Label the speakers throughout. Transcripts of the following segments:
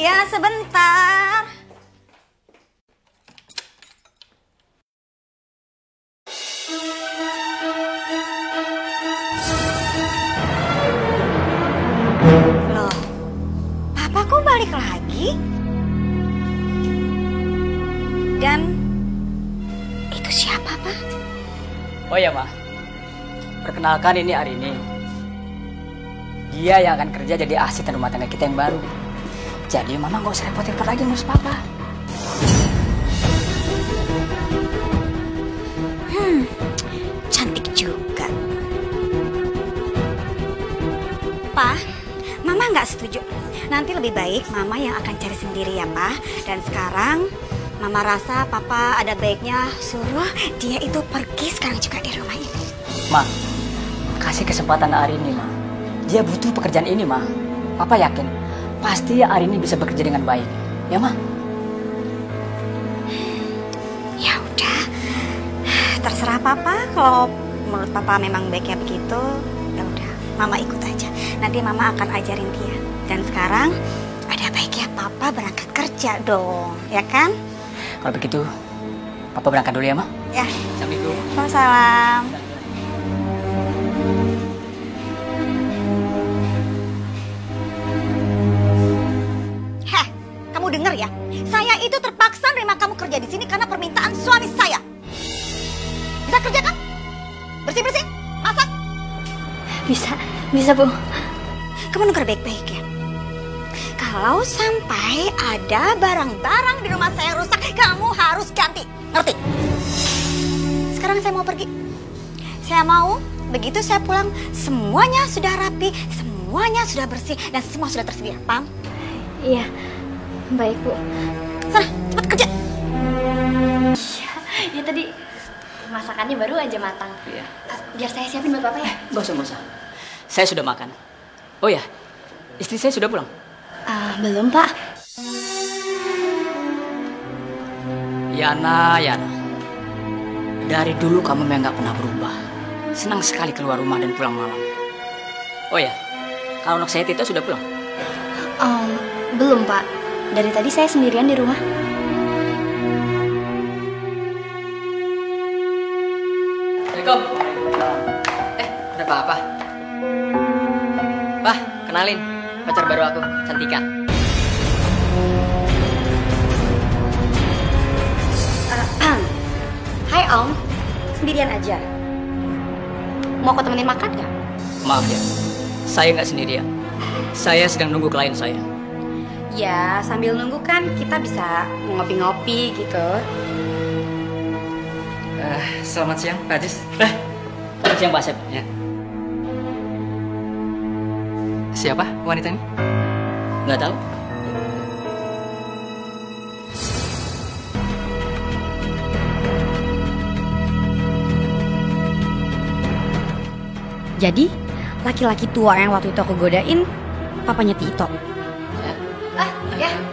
Speaker 1: Ya, sebentar. Loh, Papa kok balik lagi? Dan itu siapa, Pak?
Speaker 2: Oh ya, Ma. Perkenalkan ini Arini. Dia yang akan kerja jadi asisten rumah tangga kita yang baru. Jadi Mama nggak usah repot-repot lagi ngurus Papa.
Speaker 1: Cantik juga. Pak, Mama nggak setuju. Nanti lebih baik Mama yang akan cari sendiri ya, Pak. Dan sekarang Mama rasa Papa ada baiknya suruh dia itu pergi sekarang juga di rumah ini.
Speaker 2: Ma, kasih kesempatan Arini, Ma. Dia butuh pekerjaan ini, Ma. Papa yakin, pasti Arini bisa bekerja dengan baik. Ya, Ma?
Speaker 1: Ya udah, terserah Papa. Kalau menurut Papa memang baiknya begitu, ya udah, Mama ikut aja. Nanti Mama akan ajarin dia. Dan sekarang ada baiknya Papa berangkat kerja dong, ya kan?
Speaker 2: Kalau begitu, Papa berangkat dulu ya, Ma.
Speaker 1: Ya,
Speaker 2: Assalamualaikum.
Speaker 1: Waalaikumsalam. Kamu dengar ya? Saya itu terpaksa nerima kamu kerja di sini karena permintaan suami saya. Bisa kerja kan? Bersih-bersih, masak.
Speaker 3: Bisa, bisa bu.
Speaker 1: Kamu dengar baik-baik ya. Kalau sampai ada barang-barang di rumah saya rusak, kamu harus ganti. Ngerti? Sekarang saya mau pergi. Saya mau begitu saya pulang, semuanya sudah rapi, semuanya sudah bersih, dan semua sudah tersedia. Paham?
Speaker 3: Iya, baik bu.
Speaker 1: Sana, cepat kerja.
Speaker 3: Ya tadi masakannya baru aja matang.
Speaker 2: Iya.
Speaker 3: Ah, Biar saya siapin buat bapak ya.
Speaker 2: Gak usah, gak usah. Saya sudah makan. Oh ya, istri saya sudah pulang.
Speaker 3: Ah, belum pak.
Speaker 2: Yana, Yana. Dari dulu kamu memang nggak pernah berubah. Senang sekali keluar rumah dan pulang malam. Oh ya, kalau anak saya Tito sudah pulang.
Speaker 3: Em, belum pak. Dari tadi saya sendirian di rumah.
Speaker 2: Assalamualaikum. Eh, ada apa-apa? Wah, kenalin. Pacar baru aku, Cantika.
Speaker 3: Hai om, sendirian aja. Mau aku temenin makan nggak?
Speaker 2: Maaf ya, saya nggak sendirian. Saya sedang nunggu klien saya.
Speaker 3: Ya, sambil nunggu kan kita bisa ngopi-ngopi gitu.
Speaker 4: Eh, selamat siang, Pak Ajis.
Speaker 2: Eh, selamat siang Pak Asep.
Speaker 4: Ya. Siapa wanita ini?
Speaker 2: Nggak tahu?
Speaker 3: Jadi, laki-laki tua yang waktu itu aku godain, papanya Tito.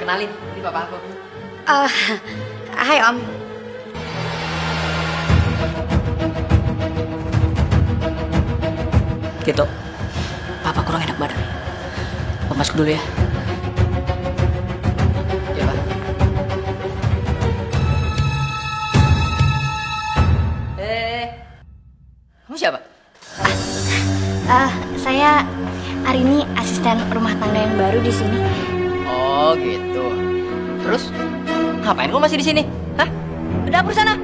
Speaker 4: Kenalin, ini bapak aku.
Speaker 3: Ah, hai om.
Speaker 2: Tito, Papa kurang enak badan. Papa masuk dulu ya.
Speaker 4: Ya, Pak.
Speaker 2: Eh, siapa?
Speaker 3: Ah, saya Arini asisten rumah tangga yang baru di sini.
Speaker 2: Oh gitu. Terus ngapain kamu masih di sini? Hah? Ke dapur sana.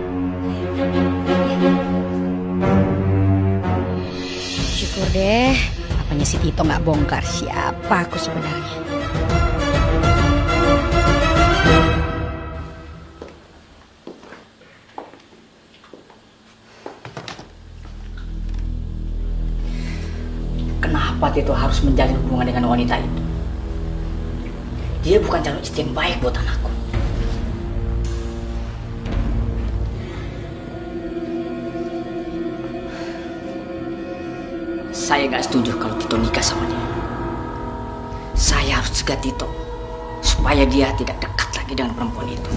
Speaker 3: Syukur deh, apanya si Tito nggak bongkar siapa aku sebenarnya.
Speaker 2: Kenapa Tito harus menjalin hubungan dengan wanita itu? Dia bukan calon istri yang baik buat anakku. Saya nggak setuju kalau Tito nikah sama dia. Saya harus cegah Tito supaya dia tidak dekat lagi dengan perempuan itu.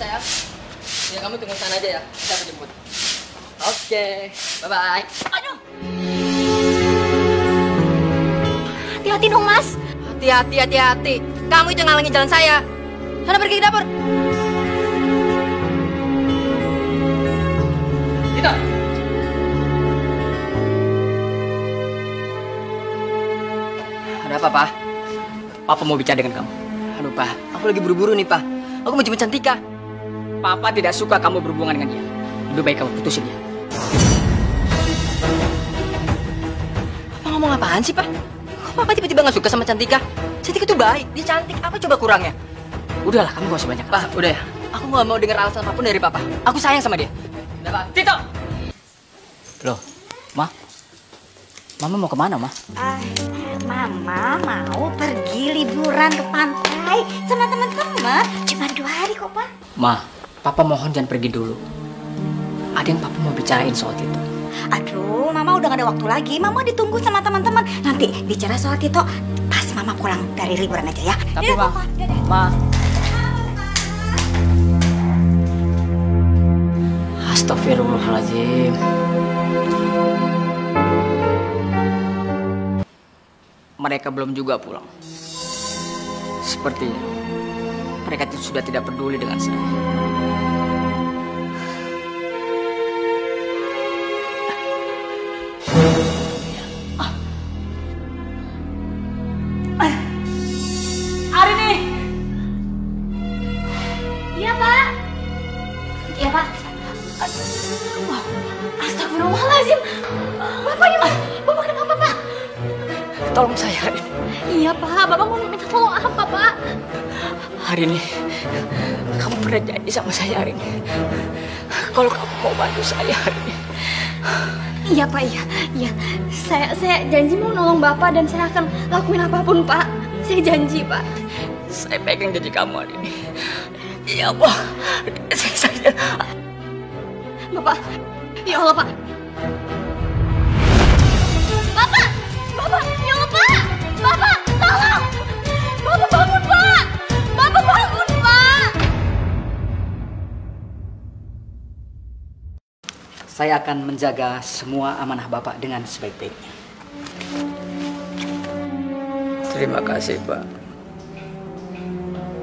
Speaker 4: sayang. Ya kamu tunggu sana aja ya. Aku jemput. Oke, bye bye.
Speaker 5: Hati-hati dong, Mas.
Speaker 4: Hati-hati, hati-hati. Kamu itu ngalangi jalan saya. Sana pergi ke dapur.
Speaker 6: Kita.
Speaker 4: Ada apa, Pak?
Speaker 6: Papa mau bicara dengan kamu.
Speaker 4: Aduh, Pak. Aku lagi buru-buru nih, Pak. Aku mau jemput Cantika.
Speaker 6: Papa tidak suka kamu berhubungan dengan dia. Lebih baik kamu putusin dia.
Speaker 4: Papa ngomong apaan sih, Pak? Papa tiba-tiba nggak suka sama Cantika? Cantika tuh baik, dia cantik. Apa coba kurangnya?
Speaker 6: Udahlah, kamu gak usah banyak.
Speaker 4: Pak, udah ya. Aku nggak mau dengar alasan apa pun dari Papa. Aku sayang sama dia. Udah, Pak.
Speaker 6: Tito! Loh, Ma? Mama mau ke mana, Ma?
Speaker 1: Ah, Mama mau pergi liburan ke pantai sama teman-teman. Cuma dua hari kok, Pak.
Speaker 6: Ma, Papa mohon jangan pergi dulu. Ada yang Papa mau bicarain soal Tito.
Speaker 1: Aduh, Mama udah gak ada waktu lagi. Mama ditunggu sama teman-teman. Nanti bicara soal Tito pas Mama pulang dari liburan aja ya.
Speaker 6: Tapi,
Speaker 1: Dadah,
Speaker 6: Ma,
Speaker 1: Papa. Dadah.
Speaker 6: Ma. Astagfirullahaladzim. Mereka belum juga pulang. Sepertinya mereka itu sudah tidak peduli dengan saya. Kalau kamu mau bantu saya hari ini.
Speaker 5: Iya, Pak. Iya. Iya. Saya saya janji mau nolong Bapak dan saya akan lakuin apa pun, Pak. Saya janji, Pak.
Speaker 6: Saya pegang janji kamu hari ini. Ya Allah, saya, saya,
Speaker 5: Bapak. Ya Allah, Pak. Bapak! Pak! Bapak!
Speaker 6: Saya akan menjaga semua amanah Bapak dengan sebaik-baiknya. Terima kasih, Pak.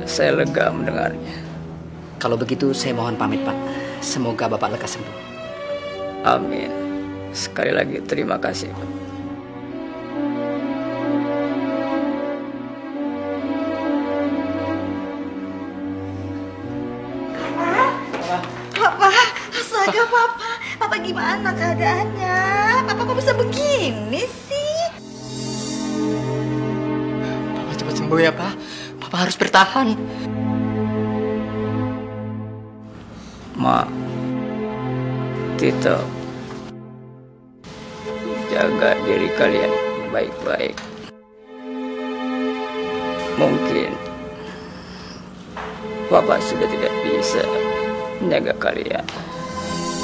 Speaker 6: Saya lega mendengarnya. Kalau begitu, saya mohon pamit, Pak. Semoga Bapak lekas sembuh. Amin. Sekali lagi terima kasih, Pak.
Speaker 1: Papa
Speaker 4: sembuh ya, Pak. Papa harus bertahan.
Speaker 6: Ma, Tito, jaga diri kalian baik-baik. Mungkin Bapak sudah tidak bisa menjaga kalian.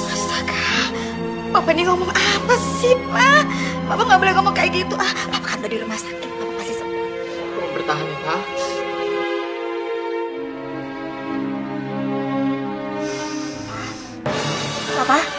Speaker 1: Astaga, Papa ini ngomong apa sih, Pak? Papa nggak boleh ngomong kayak gitu. Ah, Papa kan udah di rumah sakit. Papa pasti sembuh.
Speaker 4: Tolong bertahan ya, Pak.
Speaker 1: Papa? Papa!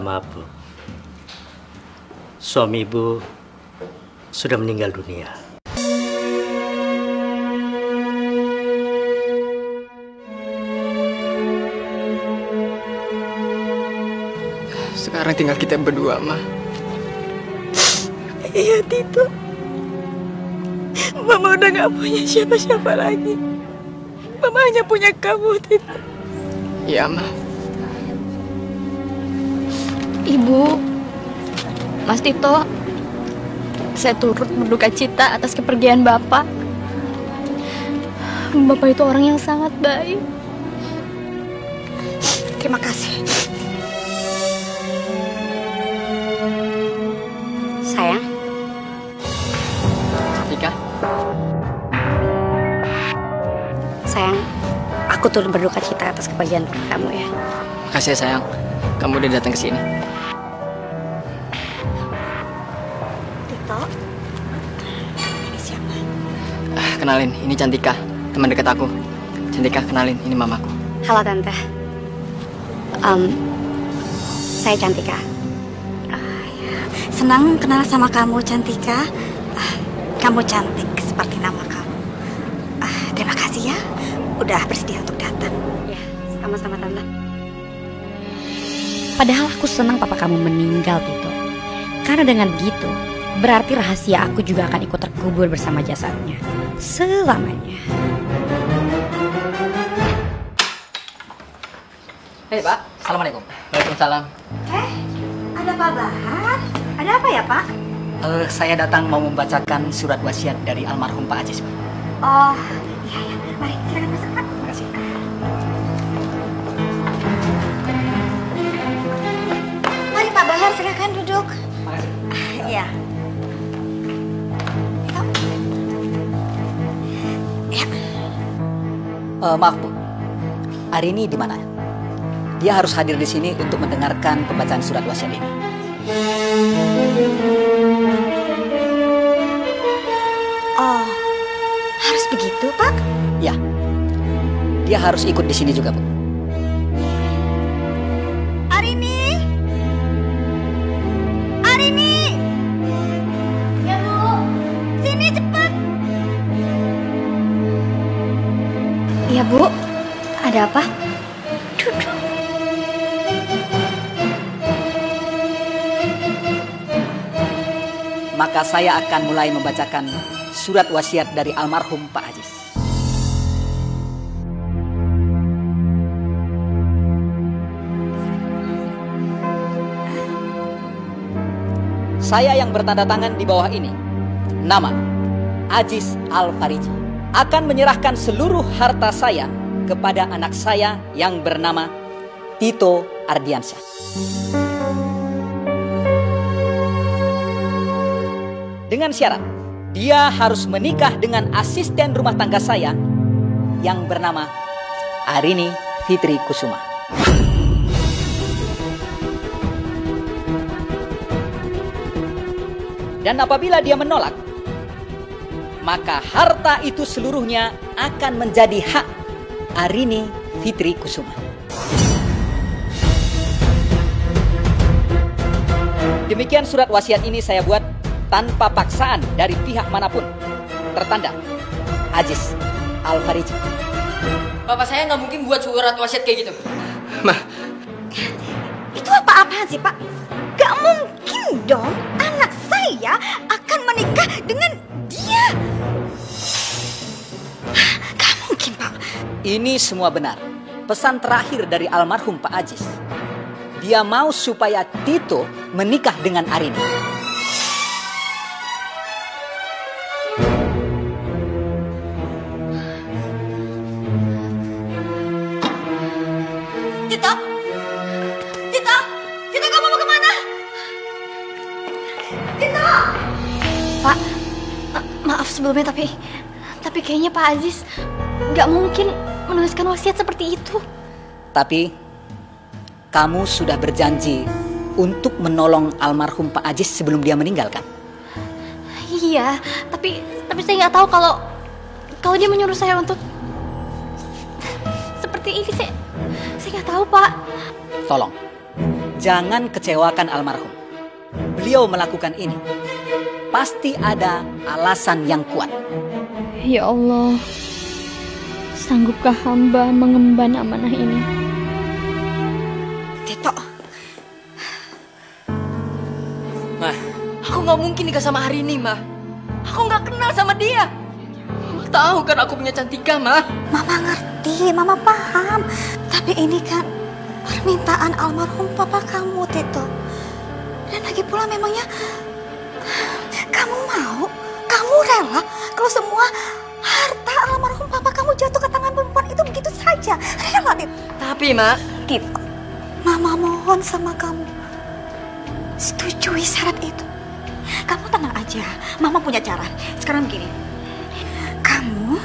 Speaker 7: Maaf, Bu. Suami Ibu sudah meninggal dunia.
Speaker 4: Sekarang tinggal kita berdua, Ma.
Speaker 1: Iya, Tito. Mama udah gak punya siapa-siapa lagi. Mama hanya punya kamu, Tito.
Speaker 4: Iya, Ma.
Speaker 5: Ibu, Mas Tito, saya turut berduka cita atas kepergian Bapak. Bapak itu orang yang sangat baik.
Speaker 1: Terima kasih. Sayang,
Speaker 2: Cantika,
Speaker 1: sayang, aku turut berduka cita atas kepergian kamu ya.
Speaker 2: makasih ya sayang. Kamu udah datang ke sini. Kenalin, ini Cantika, teman dekat aku. Cantika, kenalin, ini mamaku.
Speaker 1: Halo Tante. Em, saya Cantika. Ya. Senang kenal sama kamu Cantika. Ah, kamu cantik seperti nama kamu. Ah, terima kasih ya, udah bersedia untuk datang. Ya, sama-sama Tante.
Speaker 8: Padahal aku senang papa kamu meninggal, Tito. Karena dengan begitu, berarti rahasia aku juga akan ikut terkubur bersama jasadnya. Selamanya.
Speaker 2: Hei Pak, Assalamualaikum. Waalaikumsalam.
Speaker 1: Eh, ada Pak Bahar? Ada apa ya Pak?
Speaker 2: Eh, saya datang mau membacakan surat wasiat dari almarhum Pak Ajis, Pak.
Speaker 1: Oh, iya ya, mari
Speaker 9: Eh, maaf bu, Arini di mana? Dia harus hadir di sini untuk mendengarkan pembacaan surat wasiat ini.
Speaker 1: oh, harus begitu Pak?
Speaker 9: Ya, dia harus ikut di sini juga bu.
Speaker 8: Ada apa?
Speaker 9: Maka saya akan mulai membacakan surat wasiat dari almarhum Pak Ajis. Saya yang bertanda tangan di bawah ini, nama Ajis Al-Fariji, akan menyerahkan seluruh harta saya kepada anak saya yang bernama Tito Ardiansyah. Dengan syarat, dia harus menikah dengan asisten rumah tangga saya yang bernama Arini Fitri Kusuma. Dan apabila dia menolak, maka harta itu seluruhnya akan menjadi hak Arini Fitri Kusuma. Demikian surat wasiat ini saya buat tanpa paksaan dari pihak mana pun. Tertanda Ajis Al-Fariji.
Speaker 2: Bapak saya nggak mungkin buat surat wasiat kayak gitu.
Speaker 10: Mah,
Speaker 1: Itu apa-apaan sih Pak? Gak mungkin dong anak saya akan menikah dengan dia.
Speaker 9: Ini semua benar. Pesan terakhir dari almarhum Pak Ajis. Dia mau supaya Tito menikah dengan Arini.
Speaker 1: Tito! Tito! Tito kamu mau ke mana? Tito!
Speaker 3: Pak, maaf sebelumnya tapi tapi kayaknya Pak Aziz nggak mungkin menuliskan wasiat seperti itu.
Speaker 9: Tapi kamu sudah berjanji untuk menolong almarhum Pak Ajis sebelum dia meninggal kan?
Speaker 3: Iya, tapi tapi saya nggak tahu kalau kalau dia menyuruh saya untuk seperti ini saya saya nggak tahu Pak.
Speaker 9: Tolong, jangan kecewakan almarhum. Beliau melakukan ini. Pasti ada alasan yang kuat.
Speaker 3: Ya Allah, sanggupkah hamba mengemban amanah ini?
Speaker 1: Tito,
Speaker 4: Mah, aku nggak mungkin nikah sama Arini, Mah. Aku nggak kenal sama dia. Mama tahu kan aku punya Cantika, Mah.
Speaker 1: Mama ngerti, Mama paham. Tapi ini kan permintaan almarhum papa kamu, Tito. Dan lagi pula memangnya kamu mau, kamu rela kalau semua harta almarhum papa kamu jatuh ke tangan perempuan itu begitu saja. Rela, Tito.
Speaker 4: Tapi, Mah,
Speaker 1: Tito, mohon sama kamu. Setujui syarat itu. Kamu tenang aja, Mama punya cara. Sekarang begini, kamu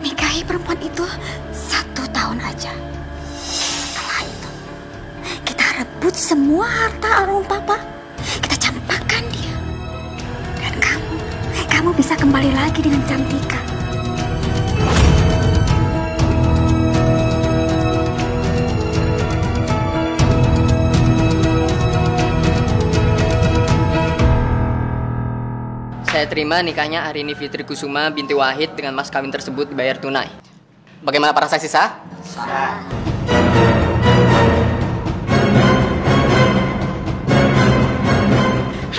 Speaker 1: nikahi perempuan itu satu tahun aja. Setelah itu, kita rebut semua harta almarhum Papa. Kita kamu bisa kembali lagi dengan Cantika.
Speaker 4: Saya terima nikahnya Arini Fitri Kusuma binti Wahid dengan mas kawin tersebut dibayar tunai. Bagaimana para saksi sah?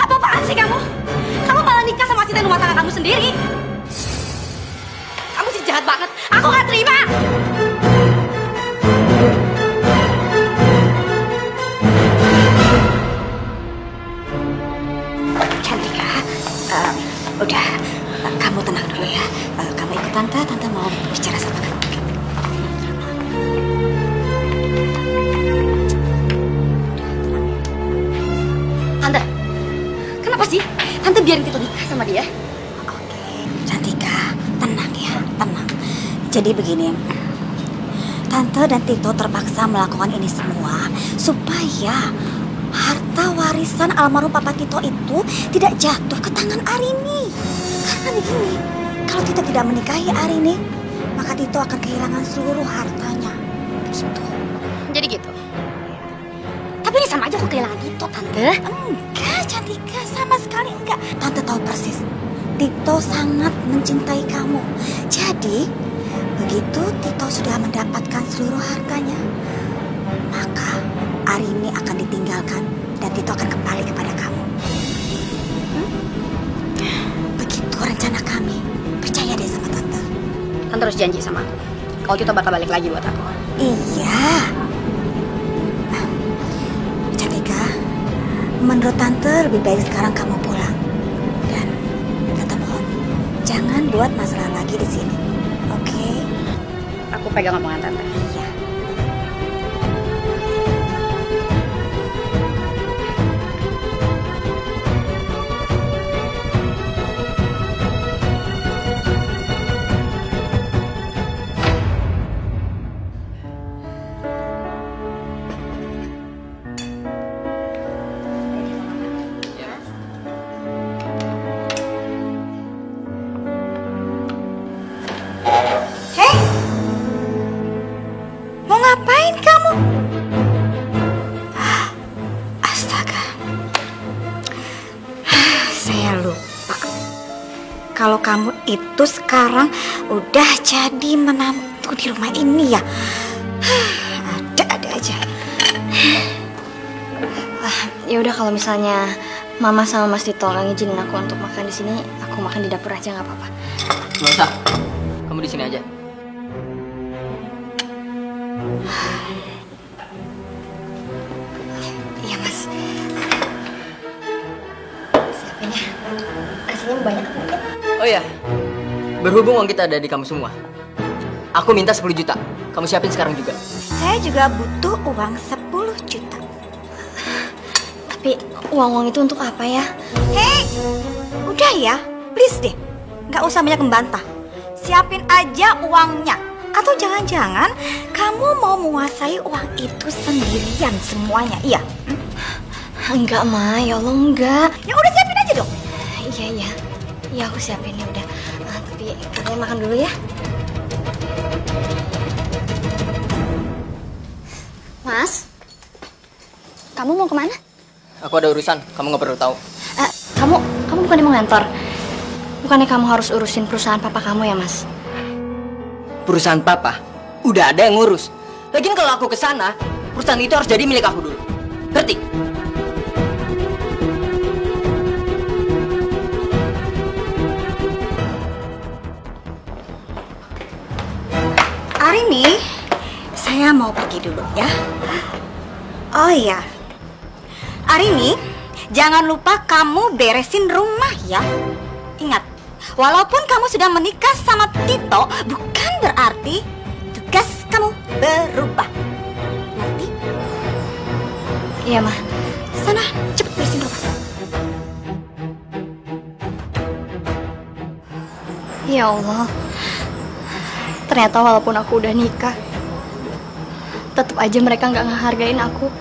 Speaker 1: Apa apaan sih? Kamu sama asisten rumah tangga kamu sendiri. Kamu sih jahat banget. Aku gak terima. Cantika, eh, udah kamu tenang dulu ya. Eh, kamu ikut tante, tante mau bicara sama kamu.
Speaker 8: Tante biarin Tito nikah sama dia.
Speaker 1: Oke, Cantika, tenang ya, tenang. Jadi begini, Tante dan Tito terpaksa melakukan ini semua supaya harta warisan almarhum Papa Tito itu tidak jatuh ke tangan Arini. Karena begini, kalau Tito tidak menikahi Arini, maka Tito akan kehilangan seluruh hartanya. Begitu.
Speaker 8: Jadi gitu. Tapi ini sama aja kok kehilangan Tito, Tante.
Speaker 1: Enggak, Cantika, sama sekali enggak. Tante tahu persis, Tito sangat mencintai kamu. Jadi, begitu Tito sudah mendapatkan seluruh hartanya, maka Arini akan ditinggalkan dan Tito akan kembali kepada kamu. Hmm? Begitu rencana kami. Percaya deh sama Tante.
Speaker 8: Tante harus janji sama aku. Kalau Tito bakal balik lagi buat aku.
Speaker 1: Iya. Menurut Tante lebih baik sekarang kamu pulang. Dan Tante mohon, jangan buat masalah lagi di sini. Oke?
Speaker 8: Aku pegang omongan Tante.
Speaker 1: Kamu itu sekarang udah jadi menantu di rumah ini ya. Ada-ada aja.
Speaker 3: Ya udah kalau misalnya Mama sama Mas Tito ngizinin aku untuk makan di sini, aku makan di dapur aja nggak apa-apa.
Speaker 4: Nggak usah. Kamu di sini aja.
Speaker 3: Iya Mas. Siapin ya. Nasinya banyak?
Speaker 4: Oh ya, berhubung uang kita ada di kamu semua. Aku minta 10 juta. Kamu siapin sekarang juga.
Speaker 1: Saya juga butuh uang 10 juta.
Speaker 3: Tapi uang-uang itu untuk apa ya?
Speaker 1: Hei, udah ya, please deh. Nggak usah banyak membantah. Siapin aja uangnya. Atau jangan-jangan kamu mau menguasai uang itu sendirian semuanya, iya? Hmm?
Speaker 3: Enggak, Ma. Ya Allah, enggak.
Speaker 1: Ya udah siapin aja dong.
Speaker 3: Iya, iya. Iya, aku siapin ya udah. Ah, tapi kalian makan dulu ya. Mas, kamu mau ke mana?
Speaker 4: Aku ada urusan, kamu nggak perlu tahu.
Speaker 3: Eh, kamu, kamu bukannya mau ngantor? Bukannya kamu harus urusin perusahaan papa kamu ya, Mas?
Speaker 4: Perusahaan papa, udah ada yang ngurus. Lagian kalau aku ke sana, perusahaan itu harus jadi milik aku dulu. Ngerti?
Speaker 1: Arini, saya mau pergi dulu ya. Oh iya. Arini, jangan lupa kamu beresin rumah ya. Ingat, walaupun kamu sudah menikah sama Tito, bukan berarti tugas kamu berubah. Nanti Iya, Ma. Sana, cepet bersihin rumah. Ya Allah. Ternyata walaupun aku udah nikah, tetap aja mereka nggak ngehargain aku.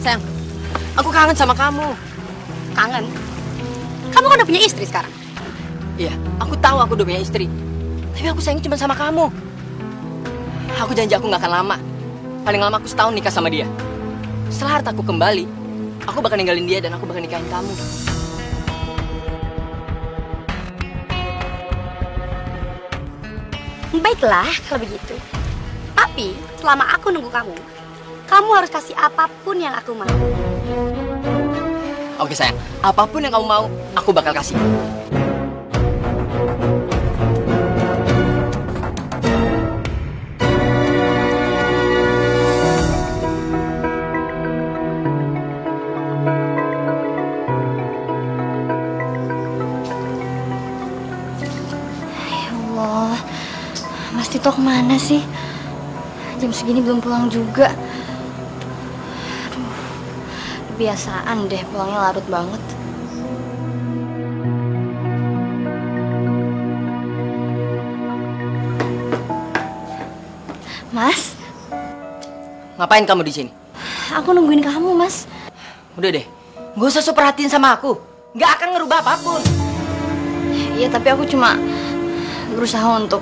Speaker 4: Sayang, aku kangen sama kamu.
Speaker 1: Kangen. Kamu kan udah punya istri sekarang.
Speaker 4: Iya, aku tahu aku udah punya istri. Tapi aku sayang cuma sama kamu. Aku janji aku nggak akan lama. Paling lama aku setahun nikah sama dia. Setelah hartaku kembali, aku bakal ninggalin dia dan aku bakal nikahin kamu.
Speaker 1: Baiklah kalau begitu. Tapi selama aku nunggu kamu, kamu harus kasih apa pun yang aku mau.
Speaker 4: Oke sayang, apa pun yang kamu mau, aku bakal kasih.
Speaker 1: Ke mana sih? Jam segini belum pulang juga. Aduh, kebiasaan deh pulangnya larut banget. Mas,
Speaker 4: Ngapain kamu di sini?
Speaker 1: aku nungguin kamu, Mas.
Speaker 4: Udah deh, gak usah so perhatiin sama aku. Gak akan ngerubah apa pun.
Speaker 1: Iya, tapi aku cuma berusaha untuk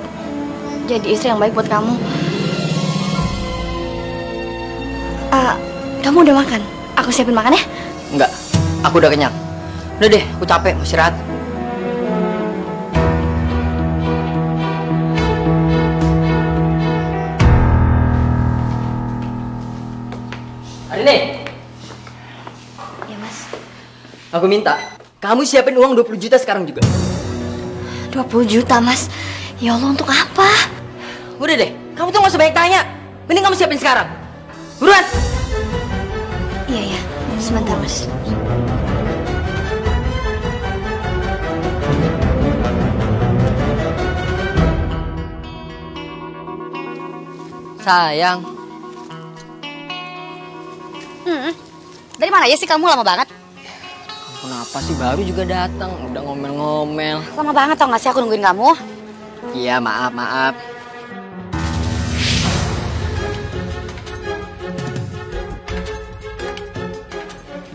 Speaker 1: jadi istri yang baik buat kamu. Ah, kamu udah makan? Aku siapin makan ya.
Speaker 4: Enggak, aku udah kenyang. Udah deh, aku capek, mau istirahat. Arini,
Speaker 1: Ya, Mas.
Speaker 4: aku minta kamu siapin uang 20 juta sekarang juga.
Speaker 1: 20 juta, Mas. Ya Allah, untuk apa?
Speaker 4: Udah deh, kamu tuh gak usah banyak tanya. Mending kamu siapin sekarang. Buruan!
Speaker 1: Iya, ya. Sebentar, Mas.
Speaker 4: Sayang,
Speaker 1: Hmm. Dari mana ya sih kamu lama banget?
Speaker 4: kenapa sih baru juga datang? Udah ngomel-ngomel.
Speaker 1: Lama banget tau gak sih aku nungguin kamu?
Speaker 4: Iya, maaf, maaf.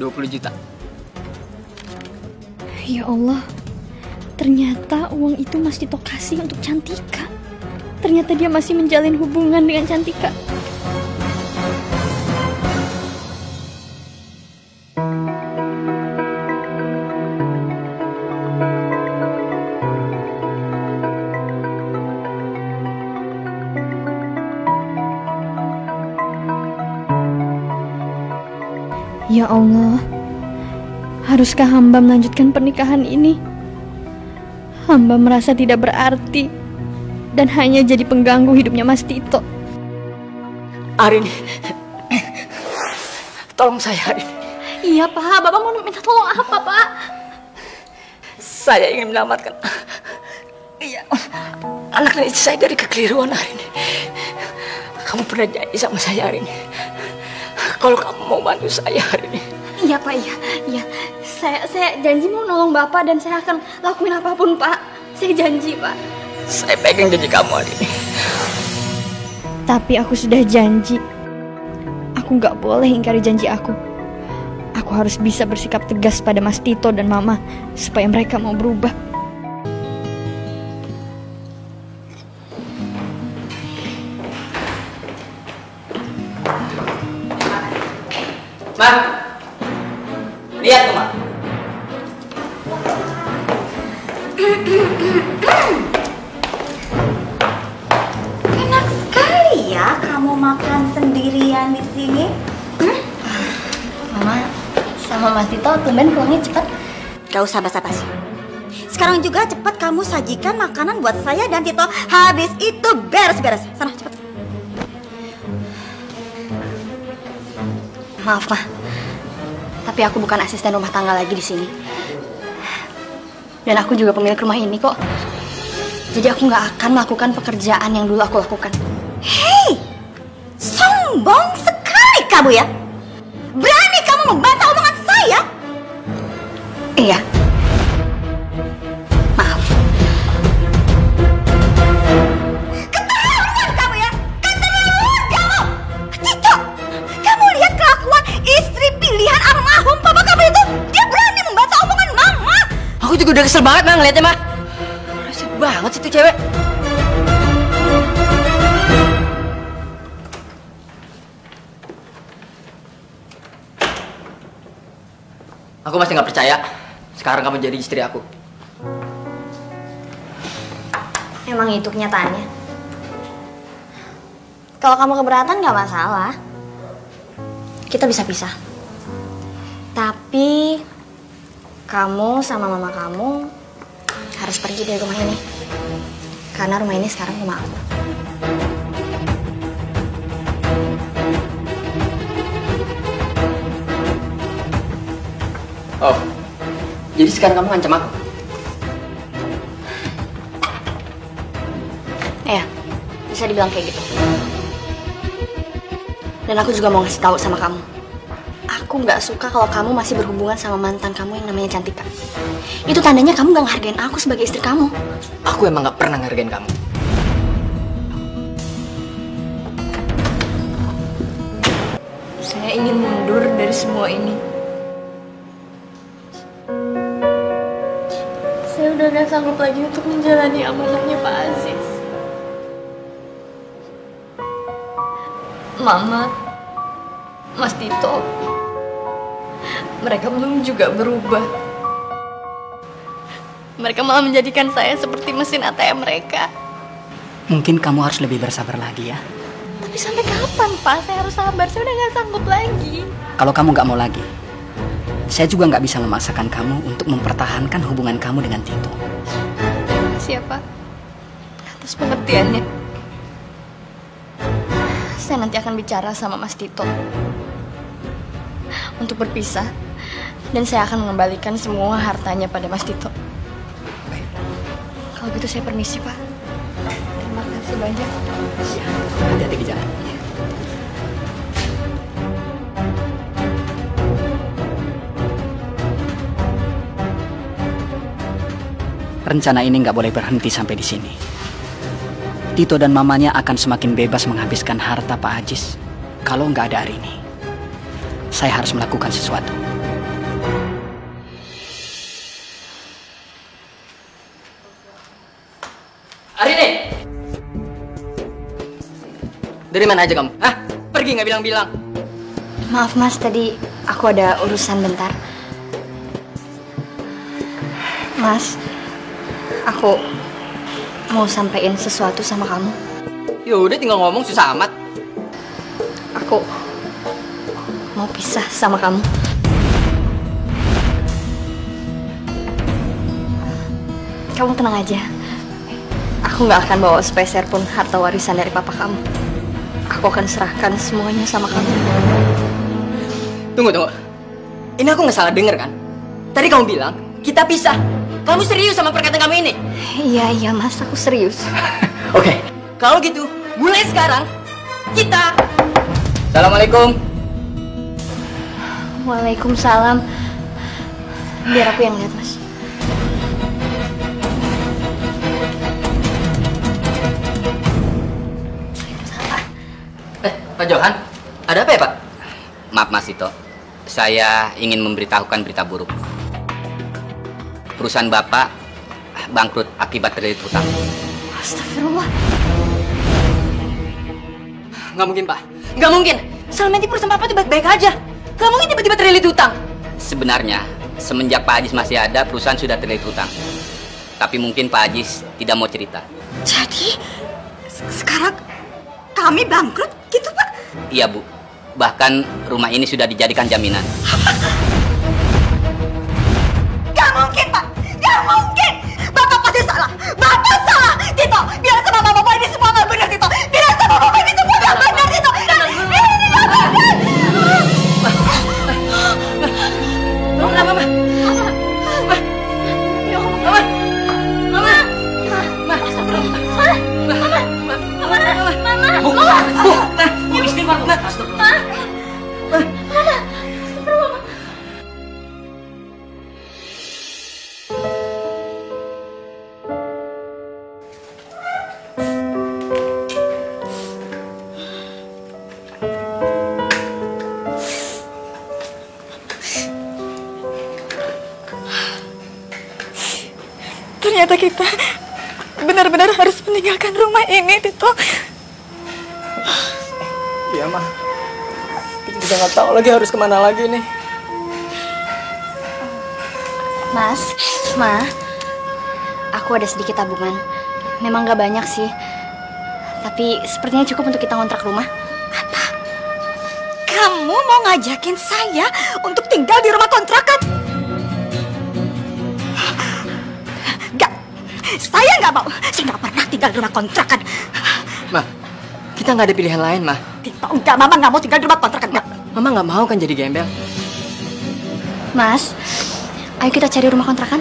Speaker 4: Dua puluh juta.
Speaker 5: Ya Allah, ternyata uang itu Mas Tito kasih untuk Cantika. Ternyata dia masih menjalin hubungan dengan Cantika. Ya Allah, haruskah hamba melanjutkan pernikahan ini? Hamba merasa tidak berarti dan hanya jadi pengganggu hidupnya Mas Tito.
Speaker 2: Arini, tolong saya Arini.
Speaker 5: Iya Pak, Bapak mau minta tolong apa Pak?
Speaker 2: Saya ingin menyelamatkan iya, anak dan istri saya dari kekeliruan hari ini. Kamu pernah janji sama saya hari ini. Kalau kamu mau bantu saya hari ini.
Speaker 5: Iya Pak, iya, iya. Saya saya janji mau nolong Bapak dan saya akan lakuin apa pun Pak. Saya janji Pak.
Speaker 2: Saya pegang janji kamu hari ini.
Speaker 5: Tapi aku sudah janji. Aku nggak boleh ingkari janji aku. Aku harus bisa bersikap tegas pada Mas Tito dan Mama supaya mereka mau berubah.
Speaker 1: Gak usah basa-basi. Sekarang juga cepat kamu sajikan makanan buat saya dan Tito. Habis itu beres-beres. Sana cepat. Maaf, Ma. Tapi aku bukan asisten rumah tangga lagi di sini. Dan aku juga pemilik rumah ini kok. Jadi aku nggak akan melakukan pekerjaan yang dulu aku lakukan. Hei, sombong sekali kamu ya. Berani kamu membantah omongan saya? Iya.
Speaker 4: Kesel banget mah ngeliatnya mah. Resip banget sih tuh cewek. Aku masih nggak percaya. Sekarang kamu jadi istri aku.
Speaker 1: Emang itu kenyataannya. Kalau kamu keberatan nggak masalah. Kita bisa pisah. Tapi kamu sama mama kamu harus pergi dari rumah ini. Karena rumah ini sekarang rumah aku.
Speaker 4: Oh, jadi sekarang kamu ngancam aku?
Speaker 1: Iya, bisa dibilang kayak gitu. Dan aku juga mau ngasih tahu sama kamu. Aku nggak suka kalau kamu masih berhubungan sama mantan kamu yang namanya Cantika. Itu tandanya kamu nggak ngehargain aku sebagai istri kamu.
Speaker 4: Aku emang nggak pernah ngargain kamu.
Speaker 5: Saya ingin mundur dari semua ini. Saya udah gak sanggup lagi untuk menjalani amanahnya Pak Aziz. Mama, Mas Tito, mereka belum juga berubah. Mereka malah menjadikan saya seperti mesin ATM mereka.
Speaker 9: Mungkin kamu harus lebih bersabar lagi ya.
Speaker 5: Tapi sampai kapan, Pak? Saya harus sabar. Saya udah gak sanggup lagi.
Speaker 9: Kalau kamu nggak mau lagi, saya juga nggak bisa memaksakan kamu untuk mempertahankan hubungan kamu dengan Tito.
Speaker 5: Siapa? Atas pengertiannya. Saya nanti akan bicara sama Mas Tito. Untuk berpisah. Dan saya akan mengembalikan semua hartanya pada Mas Tito. Kalau gitu saya permisi, Pak. Terima kasih banyak.
Speaker 9: Hati-hati di jalan. Rencana ini nggak boleh berhenti sampai di sini. Tito dan mamanya akan semakin bebas menghabiskan harta Pak Ajis kalau nggak ada hari ini. Saya harus melakukan sesuatu.
Speaker 4: Dari mana aja kamu? Hah? Pergi nggak bilang-bilang?
Speaker 1: Maaf mas, tadi aku ada urusan bentar. Mas, aku mau sampein sesuatu sama kamu.
Speaker 4: Ya udah tinggal ngomong susah amat.
Speaker 1: Aku mau pisah sama kamu. Kamu tenang aja. Aku nggak akan bawa sepeser pun harta warisan dari papa kamu. Aku akan serahkan semuanya sama kamu.
Speaker 4: Tunggu, tunggu. Ini aku nggak salah denger kan? Tadi kamu bilang kita pisah. Kamu serius sama perkataan kamu ini?
Speaker 1: Iya, iya mas, aku serius.
Speaker 4: Oke, kalau gitu mulai sekarang kita. Assalamualaikum.
Speaker 1: Waalaikumsalam. Biar aku yang lihat mas.
Speaker 4: Pak Johan, ada apa ya Pak?
Speaker 11: Maaf Mas Tito, saya ingin memberitahukan berita buruk. Perusahaan Bapak bangkrut akibat terlilit hutang.
Speaker 1: Astagfirullah.
Speaker 4: Nggak mungkin Pak, nggak mungkin. Selama ini perusahaan Papa tuh baik-baik aja. Nggak mungkin tiba-tiba terlilit hutang.
Speaker 11: Sebenarnya, semenjak Pak Ajis masih ada, perusahaan sudah terlilit hutang. Tapi mungkin Pak Ajis tidak mau cerita.
Speaker 1: Jadi, se- sekarang kami bangkrut gitu pak?
Speaker 11: Iya Bu, bahkan rumah ini sudah dijadikan jaminan.
Speaker 1: Gak mungkin pak, gak mungkin. Bapak pasti salah, bapak salah. Tito, biar sama mama bapak ini semua gak benar Tito. Biar sama bapak ini semua gak benar Tito. Ini gak benar.
Speaker 4: Mama, Mama,
Speaker 1: ini, Tito.
Speaker 4: Iya, mah. Kita juga nggak tahu lagi harus ke mana lagi nih.
Speaker 5: Mas, Ma, aku ada sedikit tabungan. Memang gak banyak sih. Tapi sepertinya cukup untuk kita ngontrak rumah.
Speaker 1: Kamu mau ngajakin saya untuk tinggal di rumah kontrakan? Gak, saya nggak mau. Saya nggak pernah tinggal di rumah kontrakan.
Speaker 4: Mah, kita nggak ada pilihan lain, mah.
Speaker 1: Tito, enggak, Mama nggak mau tinggal di rumah kontrakan. Nggak.
Speaker 4: Mama nggak mau kan jadi gembel.
Speaker 5: Mas, ayo kita cari rumah kontrakan.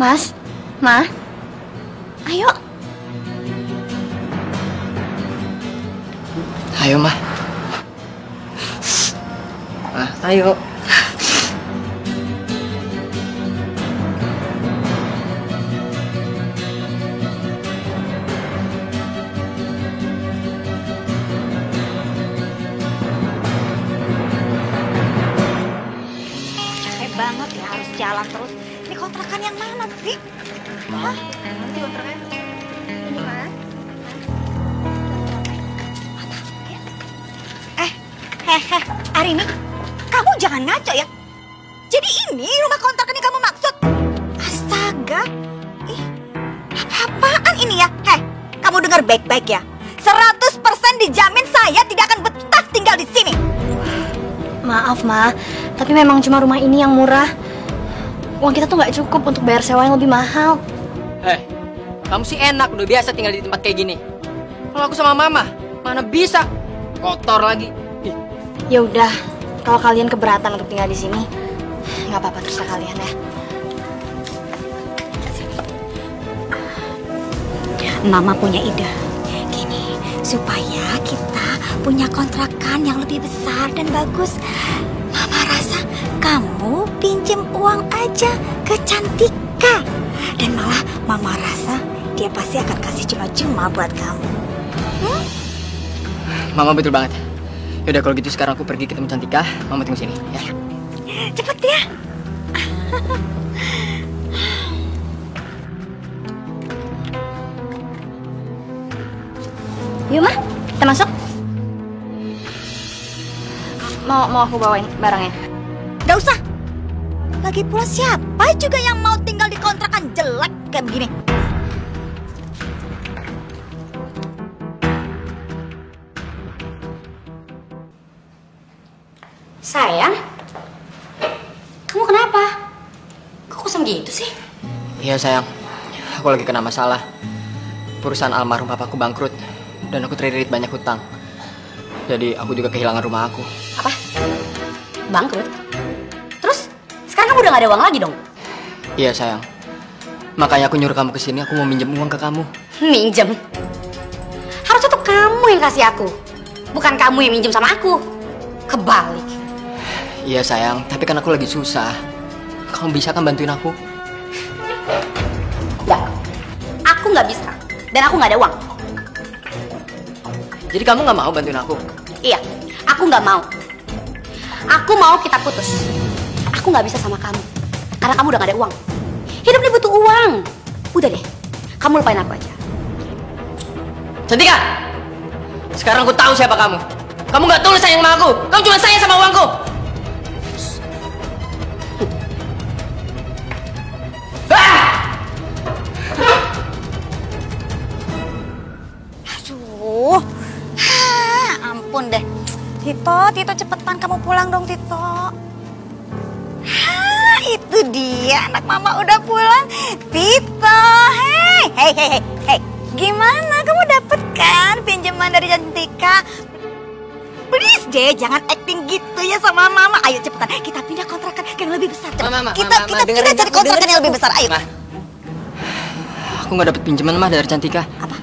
Speaker 5: Mas, Ma, ayo.
Speaker 4: Ayo, mah. Ah, ayo.
Speaker 1: Capek
Speaker 5: memang cuma rumah ini yang murah. Uang kita tuh nggak cukup untuk bayar sewa yang lebih mahal.
Speaker 4: Hei, kamu sih enak udah biasa tinggal di tempat kayak gini. Kalau aku sama mama, mana bisa? Kotor lagi. Ih,
Speaker 5: Ya udah, kalau kalian keberatan untuk tinggal di sini, nggak apa-apa terserah kalian ya.
Speaker 1: Mama punya ide. Gini, supaya kita punya kontrakan yang lebih besar dan bagus. Pinjem uang aja ke Cantika. Dan malah Mama rasa dia pasti akan kasih cuma-cuma buat kamu.
Speaker 4: Mama betul banget. Yaudah kalau gitu sekarang aku pergi ketemu Cantika, Mama tunggu sini ya.
Speaker 1: Cepet ya.
Speaker 5: Yuk, Ma, kita masuk. Mau mau aku bawain barangnya.
Speaker 1: Lagi pula siapa juga yang mau tinggal di kontrakan jelek kayak begini?
Speaker 8: Sayang, kamu kenapa? Kok kusam gitu sih?
Speaker 4: Iya sayang, aku lagi kena masalah. Perusahaan almarhum papaku bangkrut dan aku terlilit banyak hutang. Jadi aku juga kehilangan rumah aku.
Speaker 8: Apa? Bangkrut? Kamu udah gak ada uang lagi dong?
Speaker 4: Iya sayang. Makanya aku nyuruh kamu ke sini, aku mau minjem uang ke kamu.
Speaker 8: Minjem? Harusnya tuh kamu yang kasih aku, bukan kamu yang minjem sama aku. Kebalik.
Speaker 4: Iya sayang, tapi kan aku lagi susah. Kamu bisa kan bantuin aku?
Speaker 8: Enggak. Aku nggak bisa. Dan aku nggak ada uang.
Speaker 4: Jadi kamu nggak mau bantuin aku?
Speaker 8: Iya, aku nggak mau. Aku mau kita putus. Aku nggak bisa sama kamu. Karena kamu udah gak ada uang. Hidup ini butuh uang. Udah deh, kamu lupain aku aja.
Speaker 4: Cantika! Sekarang aku tahu siapa kamu. Kamu nggak tulus sayang sama aku. Kamu cuma sayang sama uangku.
Speaker 1: Aduh, Hah, ampun deh. Tito, Tito cepetan kamu pulang dong Tito. Itu dia anak mama udah pulang. Tito, hei, hei, hei, hei, hei. Gimana kamu dapet kan pinjaman dari Cantika? Please deh, jangan acting gitu ya sama mama. Ayo cepetan, kita pindah kontrakan yang lebih besar. Cepet.
Speaker 4: Mama, mama,
Speaker 1: kita
Speaker 4: mama,
Speaker 1: kita,
Speaker 4: dengerin
Speaker 1: kita cari kontrakan
Speaker 4: dengerin
Speaker 1: yang lebih besar. Ayo.
Speaker 4: Ma. Aku nggak dapet pinjaman mah dari Cantika.
Speaker 1: Apa?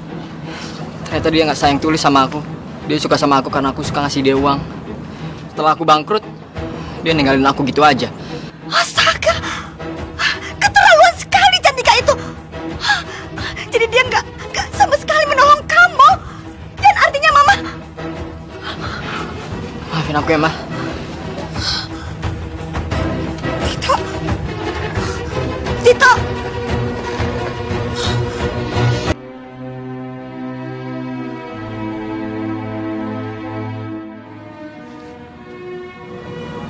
Speaker 4: Ternyata dia nggak sayang tulus sama aku. Dia suka sama aku karena aku suka ngasih dia uang. Setelah aku bangkrut, dia ninggalin aku gitu aja. Maafin aku ya, Ma.
Speaker 1: Tito. Tito.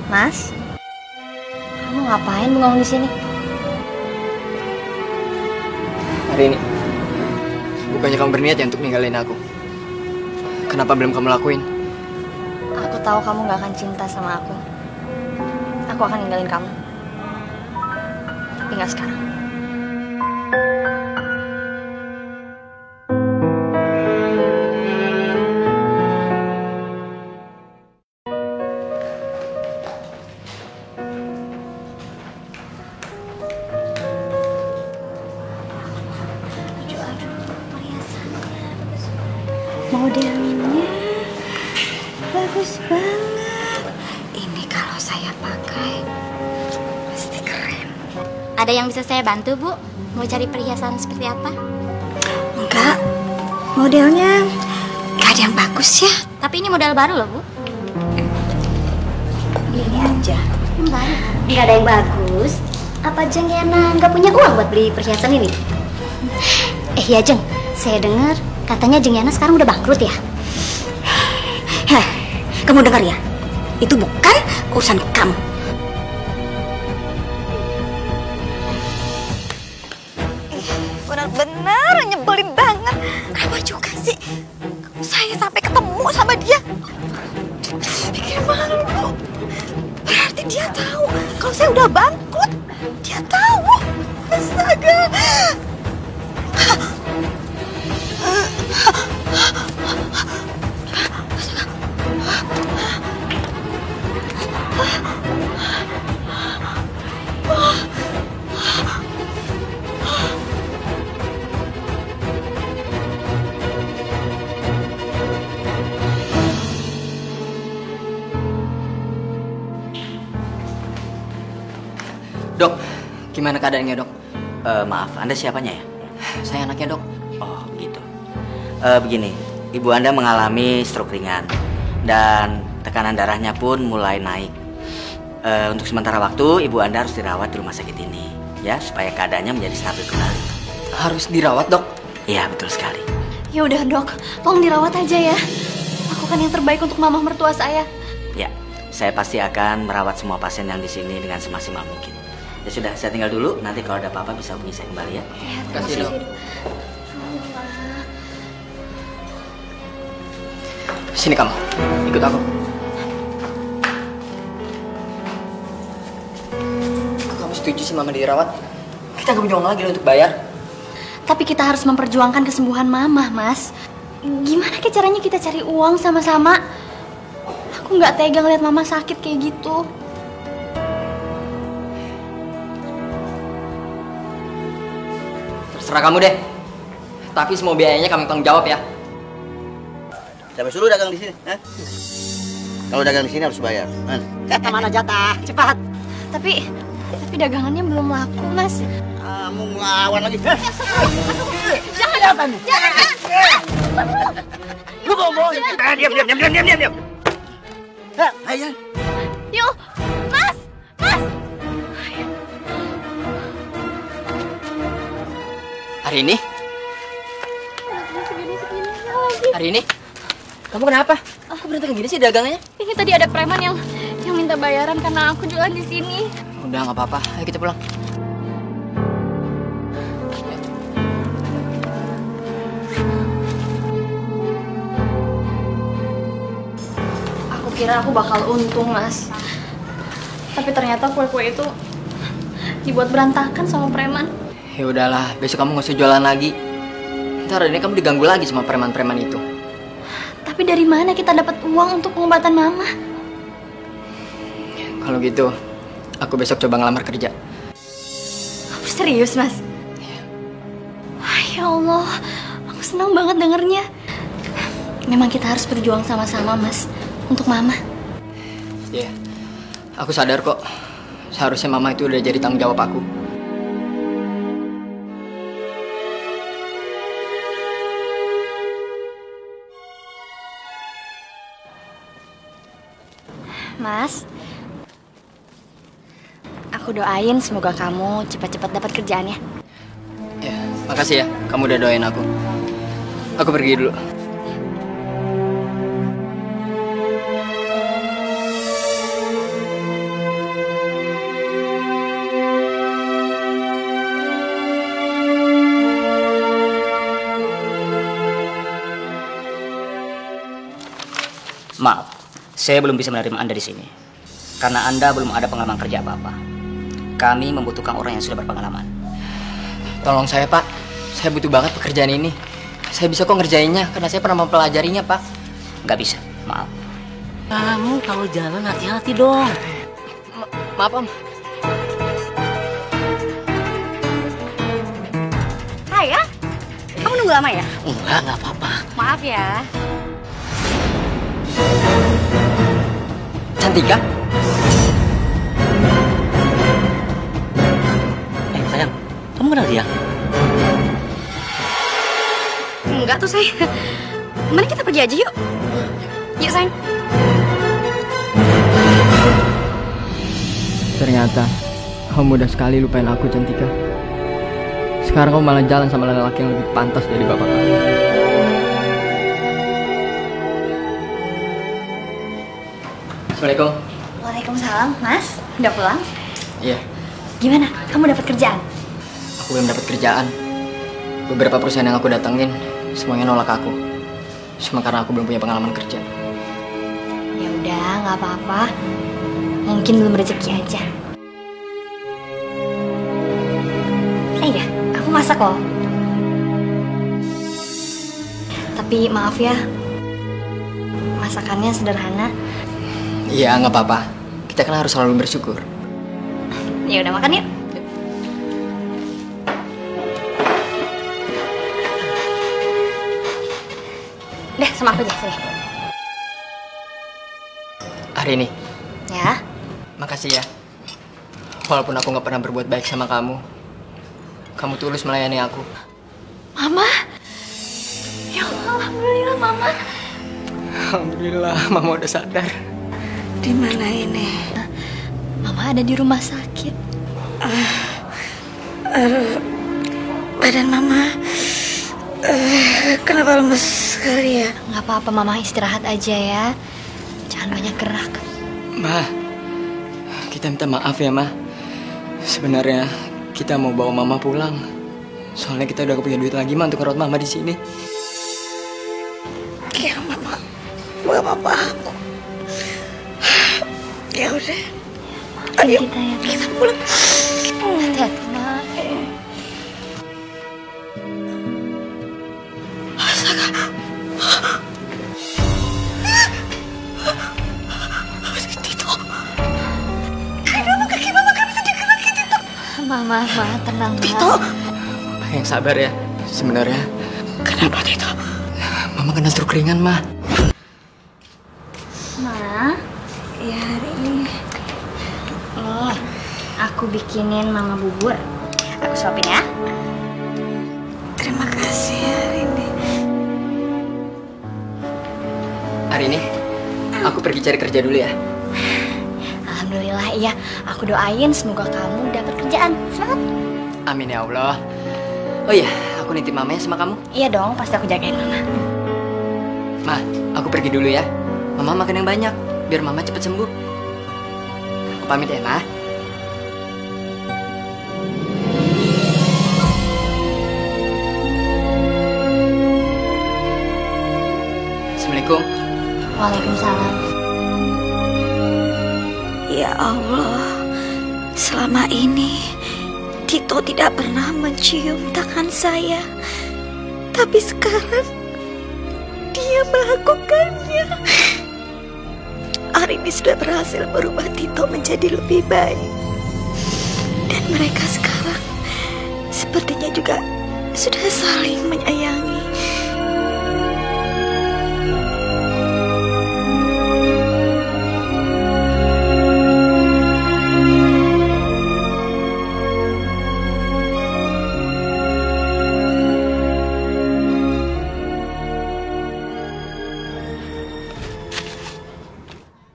Speaker 8: Mas, kamu ngapain bengong di sini?
Speaker 4: Hari ini. Bukannya kamu berniat ya untuk ninggalin aku. Kenapa belum kamu lakuin?
Speaker 8: Tahu kamu gak akan cinta sama aku. Aku akan ninggalin kamu. Tapi gak sekarang.
Speaker 3: Ada yang bisa saya bantu, Bu? Mau cari perhiasan seperti apa?
Speaker 1: Enggak, modelnya gak ada yang bagus ya.
Speaker 3: Tapi ini model baru loh, Bu.
Speaker 1: Ini aja.
Speaker 3: Yang baru.
Speaker 8: Gak ada yang bagus. Apa Jeng Yana nggak punya uang buat beli perhiasan ini? Eh ya Jeng, saya dengar katanya Jeng Yana sekarang udah bangkrut ya?
Speaker 1: Heh, kamu dengar ya? Itu bukan urusan kamu. Kalau
Speaker 4: keadaannya, Dok?
Speaker 10: Eh, maaf, Anda siapanya ya?
Speaker 4: Saya anaknya, Dok.
Speaker 10: Oh, gitu. Eh, begini, ibu Anda mengalami stroke ringan dan tekanan darahnya pun mulai naik. Eh, untuk sementara waktu, ibu Anda harus dirawat di rumah sakit ini, ya, supaya keadaannya menjadi stabil kembali.
Speaker 4: Harus dirawat, Dok?
Speaker 10: Iya, betul sekali.
Speaker 5: Ya udah dok, tolong dirawat aja ya. Lakukan yang terbaik untuk mama mertua saya.
Speaker 10: Ya, saya pasti akan merawat semua pasien yang di sini dengan semaksimal mungkin. Ya sudah, saya tinggal dulu. Nanti kalau ada apa-apa bisa hubungi saya kembali ya.
Speaker 4: Terima kasih, Dok. Sini kamu, ikut aku. Kamu setuju sih mama dirawat? Kita nggak punya uang lagi loh untuk bayar.
Speaker 5: Tapi kita harus memperjuangkan kesembuhan mama, Mas. Gimana ke caranya kita cari uang sama-sama? Aku nggak tega ngeliat mama sakit kayak gitu.
Speaker 4: Terserah kamu deh. Tapi semua biayanya kami tanggung jawab ya.
Speaker 12: Siapa suruh dagang di sini? Hah? Kalau dagang di sini harus bayar.
Speaker 1: Jatah mana jatah? Cepat.
Speaker 5: Tapi tapi dagangannya belum laku, Mas.
Speaker 12: Kamu ngelawan lagi.
Speaker 1: Jangan apa Jangan.
Speaker 12: Lu ngomong. Ah, diam, diam, diam, diam, diam, diam, diam. Hah, ayo.
Speaker 5: Yuk, Mas, Mas.
Speaker 4: Hari ini? Hari ini? Kamu kenapa? Aku berantakan gini sih dagangannya?
Speaker 5: Ini tadi ada preman yang yang minta bayaran karena aku jualan di sini.
Speaker 4: Udah nggak apa-apa, ayo kita pulang.
Speaker 5: Aku kira aku bakal untung, Mas. Tapi ternyata kue-kue itu dibuat berantakan sama preman.
Speaker 4: Ya udahlah, besok kamu nggak usah jualan lagi. Ntar ini kamu diganggu lagi sama preman-preman itu.
Speaker 5: Tapi dari mana kita dapat uang untuk pengobatan mama?
Speaker 4: Kalau gitu, aku besok coba ngelamar kerja.
Speaker 5: Kamu serius, Mas? Ah, Ya Allah, aku senang banget dengernya. Memang kita harus berjuang sama-sama, Mas, untuk mama.
Speaker 4: Iya, aku sadar kok. Seharusnya mama itu udah jadi tanggung jawab aku.
Speaker 5: Mas. Aku doain semoga kamu cepat-cepat dapat kerjaan ya.
Speaker 4: Ya, makasih ya. Kamu udah doain aku. Aku pergi dulu.
Speaker 13: Saya belum bisa menerima Anda di sini. Karena Anda belum ada pengalaman kerja apa-apa. Kami membutuhkan orang yang sudah berpengalaman.
Speaker 4: Tolong saya, Pak. Saya butuh banget pekerjaan ini. Saya bisa kok ngerjainnya karena saya pernah mempelajarinya, Pak.
Speaker 13: Nggak bisa, maaf.
Speaker 14: Kamu kalau jalan hati-hati dong.
Speaker 4: maaf, Om.
Speaker 8: Hai ya. Kamu nunggu lama ya?
Speaker 14: Enggak, nggak apa-apa.
Speaker 8: Maaf ya.
Speaker 4: Cantika?
Speaker 14: Eh, sayang. Kamu kenal dia?
Speaker 8: Enggak tuh, say. Mending kita pergi aja yuk. Yuk, sayang.
Speaker 4: Ternyata kamu mudah sekali lupain aku, Cantika. Sekarang kamu malah jalan sama laki-laki yang lebih pantas dari bapak kamu. Assalamualaikum.
Speaker 5: Waalaikumsalam, Mas. Udah pulang?
Speaker 4: Iya,
Speaker 5: Gimana? Kamu dapat kerjaan?
Speaker 4: aku belum dapat kerjaan. Beberapa perusahaan yang aku datengin semuanya nolak aku. Cuma karena aku belum punya pengalaman kerja.
Speaker 5: Ya udah, nggak apa-apa. Mungkin belum rezeki aja. Eh ya, aku masak loh. Tapi maaf ya, masakannya sederhana.
Speaker 4: Iya, nggak apa-apa. Kita kan harus selalu bersyukur.
Speaker 5: Ya udah makan yuk. Deh, sama aku aja sini.
Speaker 4: Hari ini,
Speaker 5: Ya.
Speaker 4: makasih ya. Walaupun aku nggak pernah berbuat baik sama kamu, kamu tulus melayani aku.
Speaker 5: Mama. Ya Allah, alhamdulillah Mama.
Speaker 4: Alhamdulillah, Mama udah sadar.
Speaker 5: Di mana ini? Mama ada di rumah sakit.
Speaker 1: Aduh, badan mama eh, kenapa lemes sekali ya?
Speaker 5: Nggak apa-apa, Mama istirahat aja ya. Jangan banyak gerak.
Speaker 4: Ma, kita minta maaf ya, Ma. Sebenarnya kita mau bawa Mama pulang. Soalnya kita udah gak punya duit lagi, Ma, untuk ngerawat Mama di sini. Sabar ya. Sebenarnya,
Speaker 1: Kenapa Tito?
Speaker 4: Mama kena stroke ringan, Ma.
Speaker 5: Ma, ya hari ini. Nih, aku bikinin Mama bubur. Aku suapin ya.
Speaker 1: Terima kasih hari ini.
Speaker 4: Hari ini, aku pergi cari kerja dulu ya.
Speaker 5: Alhamdulillah, iya. Aku doain semoga kamu dapat kerjaan. Semangat.
Speaker 4: Amin ya Allah. Oh iya, aku nitip Mama ya sama kamu.
Speaker 5: Iya dong, pasti aku jagain Mama.
Speaker 4: Ma, aku pergi dulu ya. Mama makan yang banyak, biar Mama cepat sembuh. Aku pamit ya, Ma. Assalamualaikum.
Speaker 5: Waalaikumsalam.
Speaker 1: Ya Allah, selama ini Tito tidak pernah mencium tangan saya. Tapi sekarang dia melakukannya. Hari ini sudah berhasil merubah Tito menjadi lebih baik. Dan mereka sekarang sepertinya juga sudah saling menyayangi.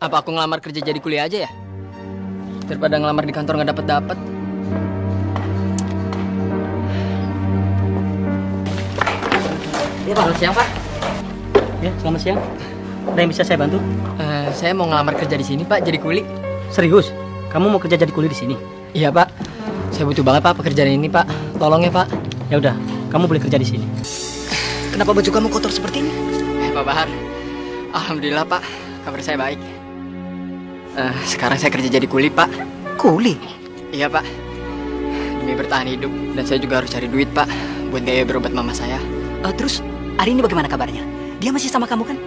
Speaker 4: Apa aku ngelamar kerja jadi kuliah aja ya? Daripada ngelamar di kantor nggak dapet dapet.
Speaker 13: Iya Pak. Selamat siang Pak. Ya, selamat siang. Ada yang bisa saya bantu?
Speaker 4: Eh, saya mau ngelamar kerja di sini Pak, jadi kuli.
Speaker 13: Serius? Kamu mau kerja jadi kuli di sini?
Speaker 4: Iya Pak. Saya butuh banget Pak pekerjaan ini Pak. Tolong ya Pak.
Speaker 13: Ya udah, kamu boleh kerja di sini.
Speaker 4: Kenapa baju kamu kotor seperti ini? Eh, Pak Bahar. Alhamdulillah Pak, kabar saya baik. Eh, sekarang saya kerja jadi kuli Pak.
Speaker 9: Kuli?
Speaker 4: Iya Pak. Demi bertahan hidup dan saya juga harus cari duit Pak buat biaya berobat mama saya.
Speaker 9: Eh, terus hari ini bagaimana kabarnya? Dia masih sama kamu kan?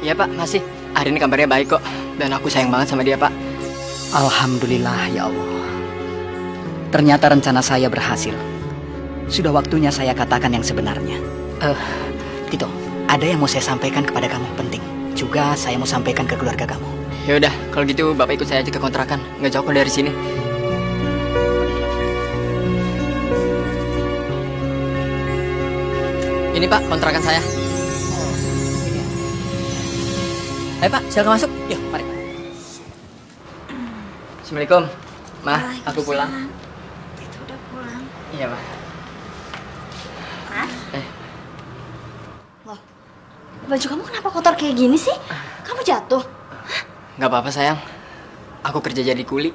Speaker 4: Iya Pak, masih. Hari ini kabarnya baik kok dan aku sayang banget sama dia Pak.
Speaker 9: Alhamdulillah ya Allah. Ternyata rencana saya berhasil. Sudah waktunya saya katakan yang sebenarnya. Eh, Tito, ada yang mau saya sampaikan kepada kamu penting. Juga saya mau sampaikan ke keluarga kamu.
Speaker 4: Ya udah, kalau gitu Bapak ikut saya aja ke kontrakan. Nggak jauh kok dari sini. Ini Pak, kontrakan saya.
Speaker 9: Ayo Pak, silakan masuk. Yuk, mari.
Speaker 4: Assalamualaikum. Ma, aku pulang.
Speaker 1: Itu udah pulang.
Speaker 4: Iya, Ma.
Speaker 1: Mas?
Speaker 4: Eh.
Speaker 1: Loh, baju kamu kenapa kotor kayak gini sih? Kamu jatuh?
Speaker 4: Nggak apa-apa, sayang. Aku kerja jadi kuli.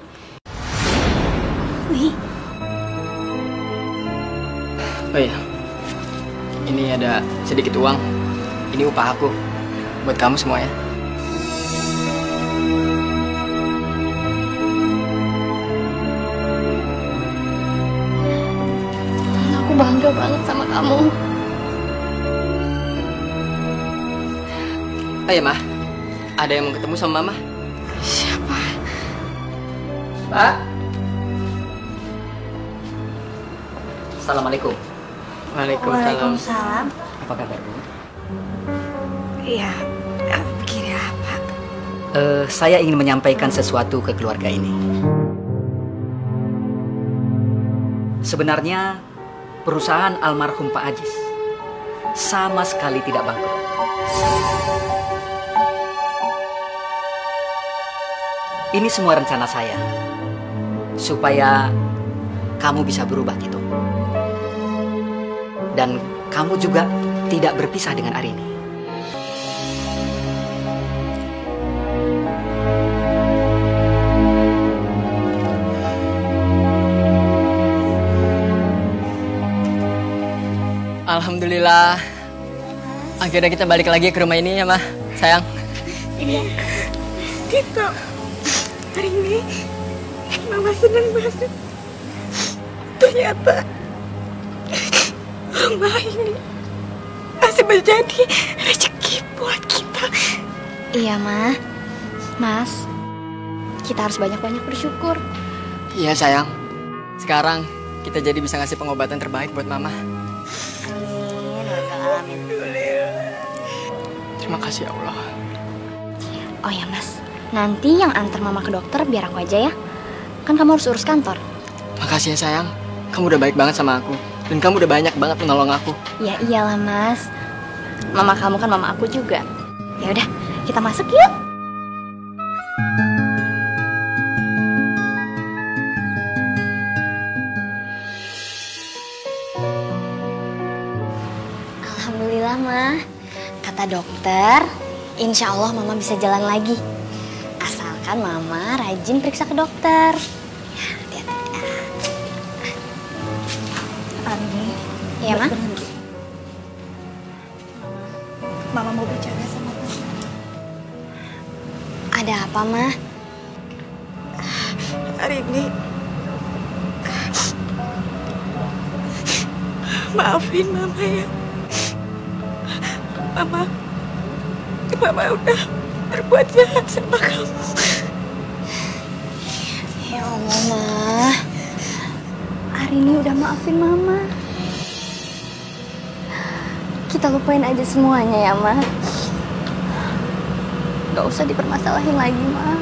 Speaker 1: Wih,
Speaker 4: Oh iya. Ini ada sedikit uang. Ini upah aku. Buat kamu semua ya.
Speaker 5: Aku bangga banget sama kamu.
Speaker 4: Oh iya, Ma. Ada yang mau ketemu sama Mama? Pak.
Speaker 13: Assalamualaikum.
Speaker 4: Waalaikumsalam.
Speaker 1: Waalaikumsalam.
Speaker 13: Apa kabar Bu?
Speaker 1: Iya, eh, begini apa?
Speaker 9: Eh, saya ingin menyampaikan sesuatu ke keluarga ini. Sebenarnya perusahaan almarhum Pak Ajis sama sekali tidak bangkrut. Ini semua rencana saya supaya kamu bisa berubah Tito. Dan kamu juga tidak berpisah dengan Arini.
Speaker 4: Alhamdulillah. Akhirnya kita balik lagi ke rumah ini ya, Ma. Sayang.
Speaker 1: Iya. Gitu. Hari ini Mama senang banget. Ternyata rumah ini masih menjadi rezeki buat kita.
Speaker 5: Iya, Ma. Mas, kita harus banyak-banyak bersyukur.
Speaker 4: Iya, sayang. Sekarang kita jadi bisa ngasih pengobatan terbaik buat Mama. Terima kasih ya Allah.
Speaker 5: Oh ya, Mas. Nanti yang antar Mama ke dokter biar aku aja ya. Kan kamu harus urus kantor.
Speaker 4: Makasih ya, sayang. Kamu udah baik banget sama aku. Dan kamu udah banyak banget menolong aku.
Speaker 5: Ya iyalah, Mas. Mama kamu kan mama aku juga. Ya udah, kita masuk yuk. Alhamdulillah, Ma. Kata dokter, insya Allah Mama bisa jalan lagi. Asalkan Mama rajin periksa ke dokter. Iya, Ma?
Speaker 1: Mama mau bicara sama kamu.
Speaker 5: Ada apa, Ma?
Speaker 1: Hari ini maafin Mama ya. Mama, Mama udah berbuat jahat sama kamu.
Speaker 5: Ya Allah, Ma. Hari ini udah maafin Mama. Kita lupain aja semuanya ya, Ma. Gak usah dipermasalahin lagi, Ma.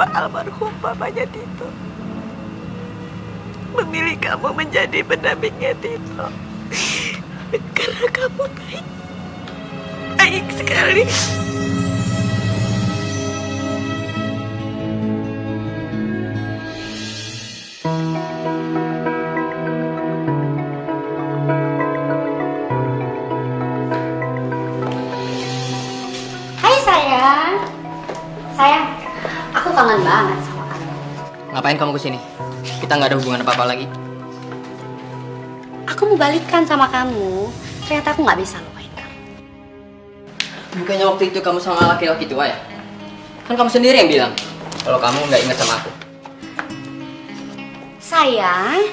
Speaker 15: Kenapa almarhum papanya Tito. Memilih kamu menjadi pendampingnya Tito. Karena kamu baik. Baik sekali
Speaker 4: Ngapain kamu ke sini? Kita nggak ada hubungan apa-apa lagi.
Speaker 8: Aku mau balikan sama kamu. Ternyata aku nggak bisa lupain kamu.
Speaker 4: Bukannya waktu itu kamu sama laki-laki tua ya? Kan kamu sendiri yang bilang kalau kamu nggak ingat sama aku.
Speaker 8: Sayang,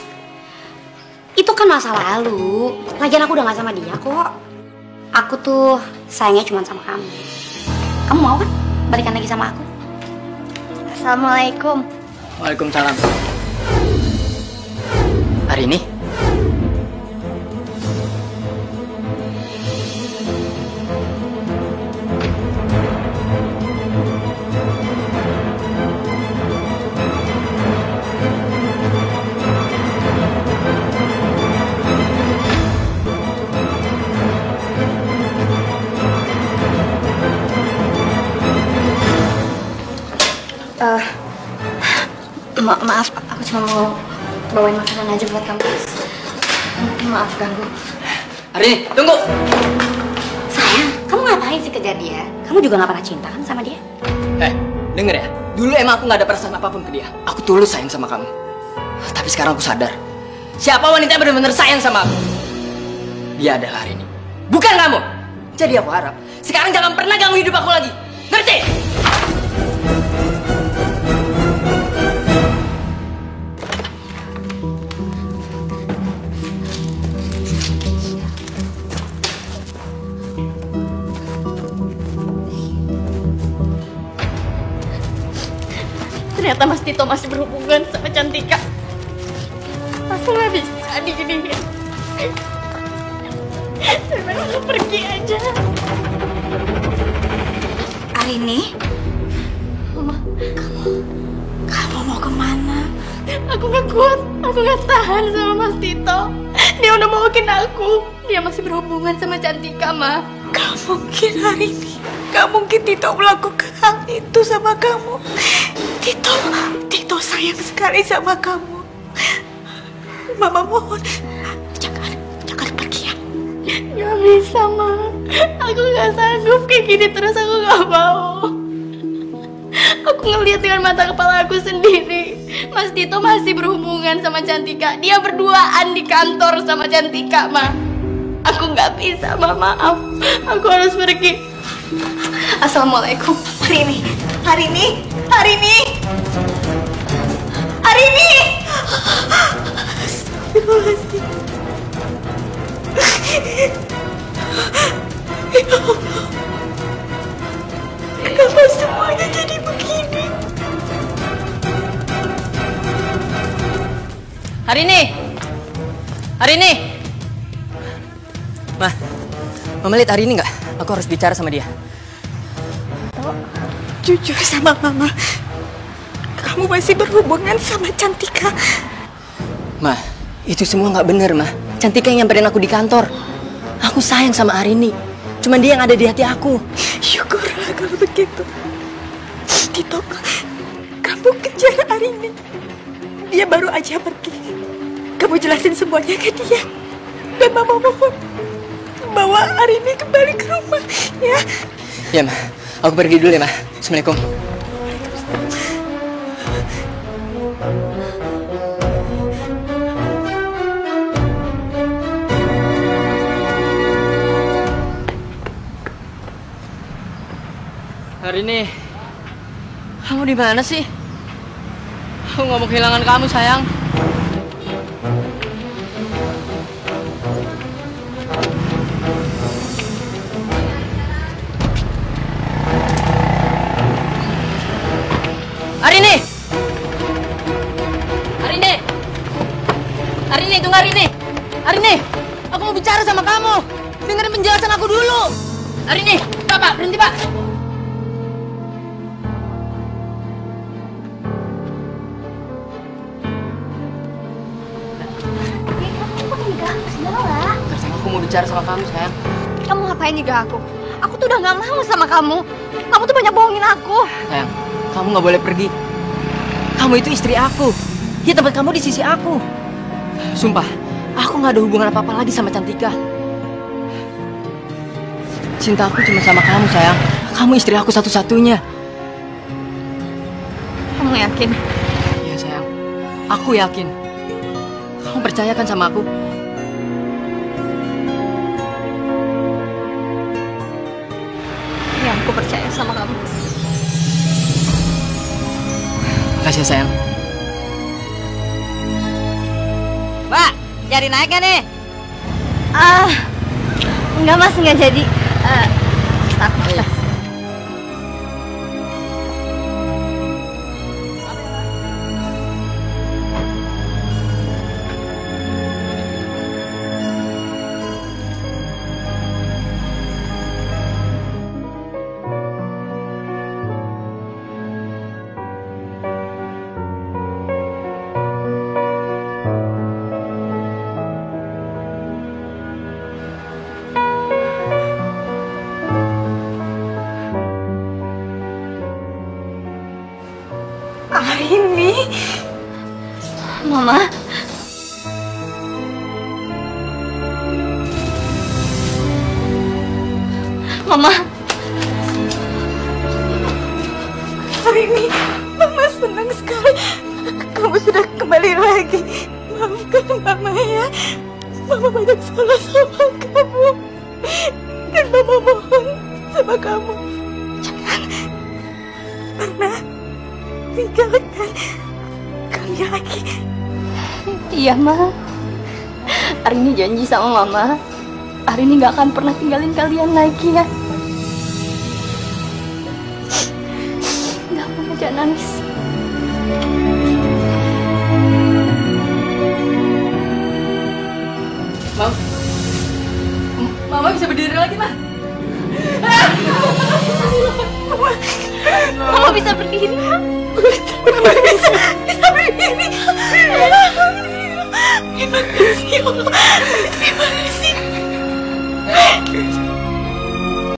Speaker 8: itu kan masa lalu. Lagian aku udah gak sama dia kok. Aku tuh sayangnya cuma sama kamu. Kamu mau kan balikan lagi sama aku?
Speaker 5: Assalamualaikum.
Speaker 4: Waalaikumsalam. Hari ini?
Speaker 5: Bawain makanan aja buat kamu. Maaf ganggu.
Speaker 4: Ini, tunggu.
Speaker 8: Sayang, kamu ngapain sih kejar dia? Kamu juga gak pernah cinta kan sama dia?
Speaker 4: Eh, denger ya. Dulu emang aku nggak ada perasaan apa pun ke dia. Aku tulus sayang sama kamu. Tapi sekarang aku sadar. Siapa wanita yang benar-benar sayang sama aku? Dia adalah hari ini. Bukan kamu. Jadi aku harap sekarang jangan pernah ganggu hidup aku lagi. Ngerti?
Speaker 5: Ternyata Mas Tito masih berhubungan sama Cantika. Aku nggak bisa diginiin. Sebenarnya aku pergi aja.
Speaker 15: Arini
Speaker 5: Mama,
Speaker 15: Kamu mau ke mana?
Speaker 5: aku nggak kuat. Aku nggak tahan sama Mas Tito. Dia udah maukin aku. Dia masih berhubungan sama Cantika, Ma.
Speaker 15: Gak mungkin hari ini Gak mungkin Tito melakukan hal itu sama kamu Tito Tito sayang sekali sama kamu Mama mohon Jangan Jangan pergi ya
Speaker 5: Gak bisa, Ma. Aku gak sanggup kayak gini terus. Aku gak mau. Aku ngeliat dengan mata kepala aku sendiri. Mas Tito masih berhubungan sama Cantika. Dia berduaan di kantor sama Cantika, Ma. Aku gak bisa, Ma. Maaf. Aku harus pergi. Assalamualaikum.
Speaker 15: Hari ini Hari ini Hari ini Hari ini Kenapa semuanya jadi begini
Speaker 4: Hari ini. Hari ini. Ma, Mama lihat hari ini nggak? Aku harus bicara sama dia.
Speaker 15: Jujur sama mama Kamu masih berhubungan sama Cantika
Speaker 4: Ma, itu semua nggak bener, Ma. Cantika yang nyamperin aku di kantor. Aku sayang sama Arini. Cuman dia yang ada di hati aku.
Speaker 15: Syukurlah kalau begitu Tito Kamu kejar Arini Dia baru aja pergi Kamu jelasin semuanya ke dia Dan mama mohon Bawa Arini kembali ke rumah Ya
Speaker 4: Ya Ma. Aku pergi dulu ya, Ma. Assalamualaikum. Hari ini kamu di mana sih? Aku nggak mau kehilangan kamu, sayang. Hari ini, Pak, Pak, berhenti Pak. Aku mau bicara sama kamu, sayang.
Speaker 15: Kamu ngapain juga aku? Aku tuh udah gak mau sama kamu. Kamu tuh banyak bohongin aku.
Speaker 4: Sayang, kamu nggak boleh pergi. Kamu itu istri aku. Ya tempat kamu di sisi aku. Sumpah, aku nggak ada hubungan apa-apa lagi sama Cantika. Cinta aku cuma sama kamu, sayang. Kamu istri aku satu-satunya.
Speaker 15: Kamu yakin?
Speaker 4: Iya, sayang. Aku yakin. Kamu percaya kan sama aku?
Speaker 15: Ya, aku percaya sama kamu.
Speaker 4: Makasih ya, sayang.
Speaker 1: Mbak, jadi naik gak nih?
Speaker 15: Ah, enggak mas, enggak jadi. Eh, start, Mama. Hari ini gak akan pernah tinggalin kalian lagi ya.